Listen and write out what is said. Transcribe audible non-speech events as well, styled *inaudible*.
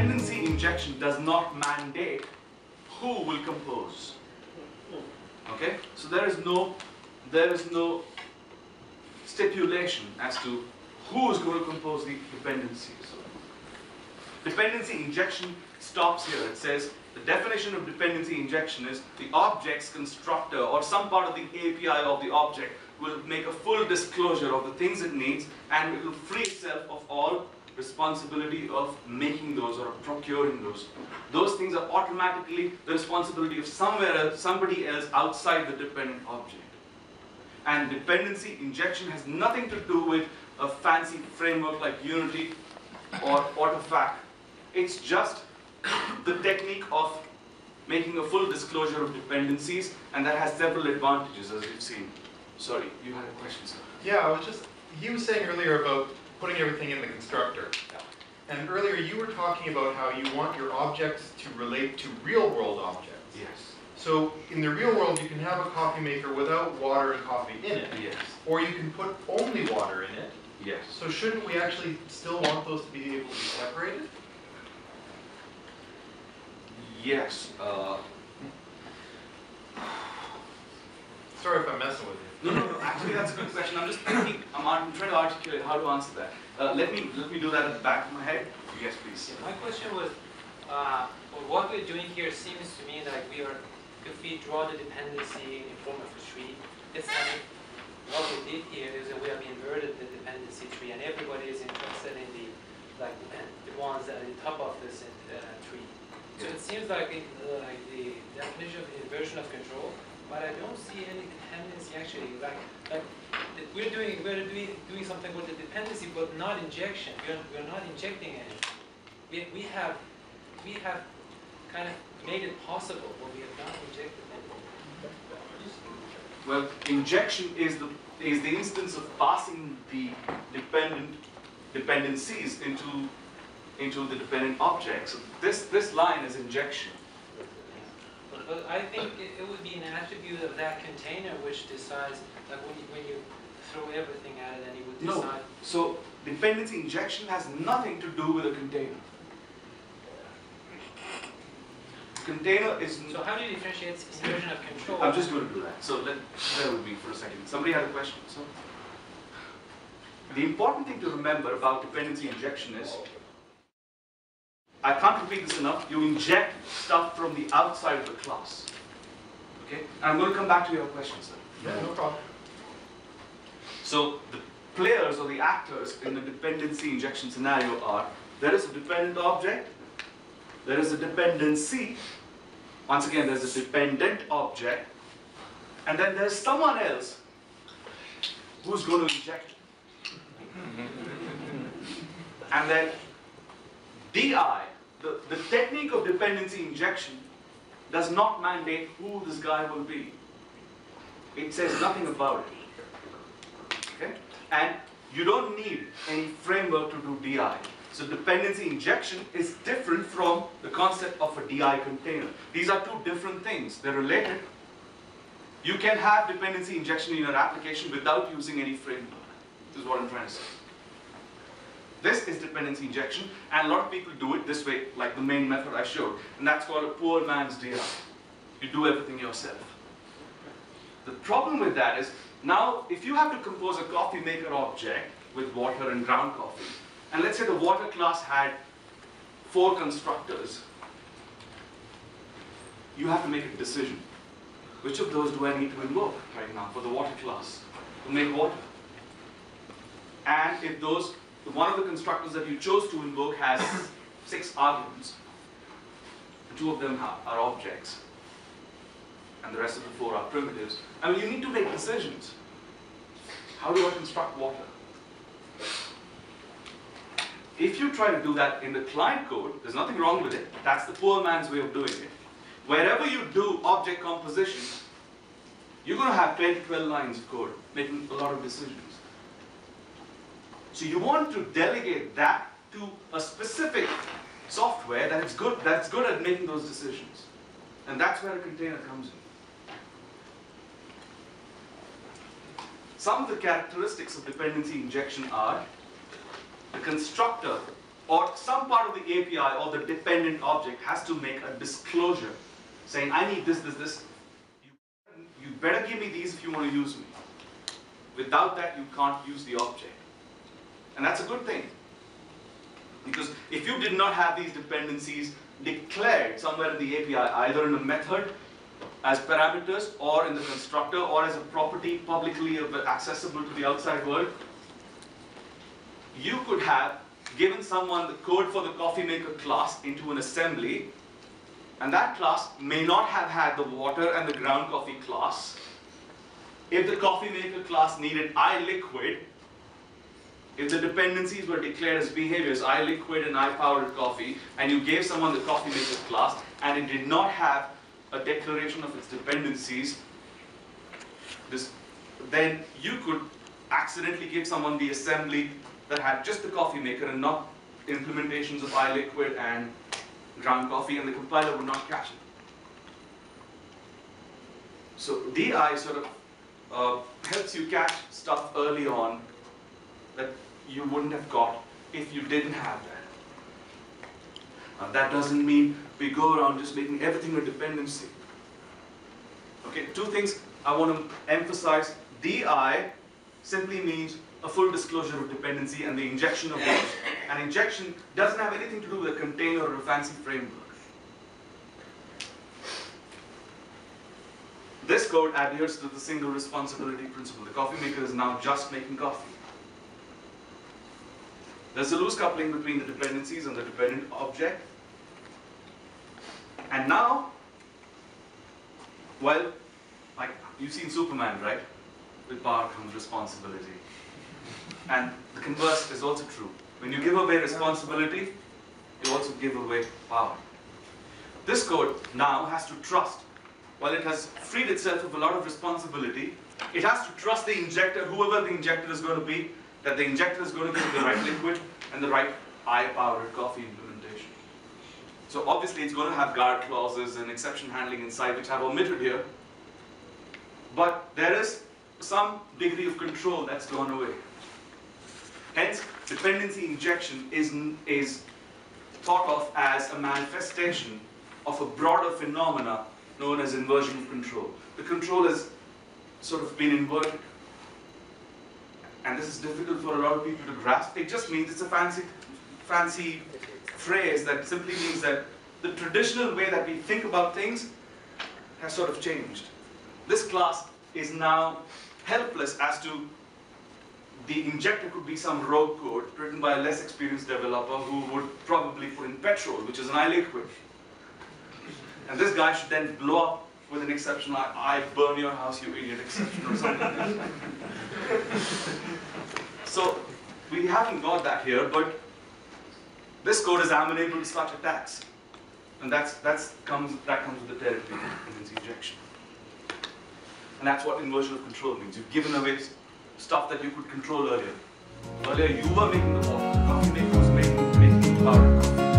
dependency injection does not mandate who will compose. Okay? So there is no there is no stipulation as to who is going to compose the dependencies. Dependency injection stops here. It says the definition of dependency injection is the object's constructor or some part of the API of the object will make a full disclosure of the things it needs and it will free itself of all responsibility of making those or procuring those. Those things are automatically the responsibility of somewhere else, somebody else outside the dependent object. And dependency injection has nothing to do with a fancy framework like Unity or Autofac. It's just the technique of making a full disclosure of dependencies, and that has several advantages, as you've seen. Sorry, you had a question, sir. Yeah, I was just, he was saying earlier about putting everything in the constructor. And earlier you were talking about how you want your objects to relate to real world objects. Yes. So in the real world, you can have a coffee maker without water and coffee in it, Yes. or you can put only water in it. Yes. So shouldn't we actually still want those to be able to be separated? Yes. Uh, Sorry if I'm messing with you. no, no, no. Actually, that's a good question. I'm just thinking. I'm, trying to articulate how to answer that. Uh, let me let me do that at the back of my head. Yes, please. My question was, uh, what we're doing here seems to me like we are, if we draw the dependency in form of a tree, it's I mean, what we did here is that we have inverted the dependency tree, and everybody is interested in the like the, the ones that are at the top of this uh, tree. So Yeah. it seems like it, like the definition of inversion of control, but I don't see any dependency actually. Like like we're doing we're doing doing something with the dependency, but not injection. We're we're not injecting anything. We we have we have kind of made it possible, but we have not injected. Well, injection is the is the instance of passing the dependent dependencies into into the dependent object. So this this line is injection. But, I think it, it would be an attribute of that container which decides, like when you, when you throw everything at it, and it would decide. No. So dependency injection has nothing to do with a container. Container is. So how do you differentiate inversion of control? I'm just going to do that. So let bear with me for a second. Somebody had a question. So the important thing to remember about dependency injection is I can't repeat this enough. You inject stuff from the outside of the class. Okay? And I'm going to come back to your question, sir. Yeah, no problem. So the players or the actors in the dependency injection scenario are there is a dependent object, there is a dependency, once again there's a dependent object, and then there's someone else who's going to inject it. *laughs* and then DI, the, the technique of dependency injection does not mandate who this guy will be. It says nothing about it. Okay? And you don't need any framework to do DI. So dependency injection is different from the concept of a DI container. These are two different things. They're related. You can have dependency injection in your application without using any framework. This is what I'm trying to say. This is dependency injection, and a lot of people do it this way, like the main method I showed, and that's called a poor man's DI. You do everything yourself. The problem with that is, now if you have to compose a coffee maker object with water and ground coffee, and let's say the water class had four constructors, you have to make a decision. Which of those do I need to invoke right now for the water class to make water? And if those, if one of the constructors that you chose to invoke has six arguments, two of them are objects, and the rest of the four are primitives, I mean, you need to make decisions. How do I construct water? If you try to do that in the client code, there's nothing wrong with it. That's the poor man's way of doing it. Wherever you do object composition, you're going to have 10 to 12 lines of code making a lot of decisions. So you want to delegate that to a specific software that is good, that's good at making those decisions. And that's where a container comes in. Some of the characteristics of dependency injection are the constructor or some part of the API or the dependent object has to make a disclosure saying, I need this, this, this. You, you better give me these if you want to use me. Without that, you can't use the object. And that's a good thing. Because if you did not have these dependencies declared somewhere in the API, either in a method as parameters or in the constructor or as a property publicly accessible to the outside world, you could have given someone the code for the coffee maker class into an assembly, and that class may not have had the water and the ground coffee class. If the coffee maker class needed iLiquid, if the dependencies were declared as behaviors, iLiquid and iPowdered coffee, and you gave someone the coffee maker class, and it did not have a declaration of its dependencies, this, then you could accidentally give someone the assembly that had just the coffee maker and not implementations of iLiquid and ground coffee, and the compiler would not catch it. So DI sort of uh, helps you catch stuff early on that you wouldn't have got if you didn't have that. Now, that doesn't mean we go around just making everything a dependency. Okay, two things I want to emphasize. DI simply means a full disclosure of dependency and the injection of those. An injection doesn't have anything to do with a container or a fancy framework. This code adheres to the single responsibility principle. The coffee maker is now just making coffee. There's a loose coupling between the dependencies and the dependent object. And now, well, like you've seen Superman, right? With power comes responsibility. And the converse is also true. When you give away responsibility, you also give away power. This code now has to trust. While it has freed itself of a lot of responsibility, it has to trust the injector, whoever the injector is going to be, that the injector is going to give the right liquid and the right iPowdered coffee implementation. So obviously it's going to have guard clauses and exception handling inside, which I've omitted here. But there is some degree of control that's gone away. Hence, dependency injection is, is thought of as a manifestation of a broader phenomena known as inversion of control. The control has sort of been inverted. And this is difficult for a lot of people to grasp. It just means it's a fancy, fancy phrase that simply means that the traditional way that we think about things has sort of changed. This class is now helpless as to the injector could be some rogue code written by a less experienced developer who would probably put in petrol, which is an iLiquid. And this guy should then blow up with an exception like, I burn your house, you idiot exception, or something. *laughs* so, we haven't got that here, but this code is amenable to such attacks. And that's, that's comes, that comes with the territory dependency injection. And that's what inversion of control means. You've given away stuff that you could control earlier. Earlier you were making the coffee, coffee maker was making, making coffee.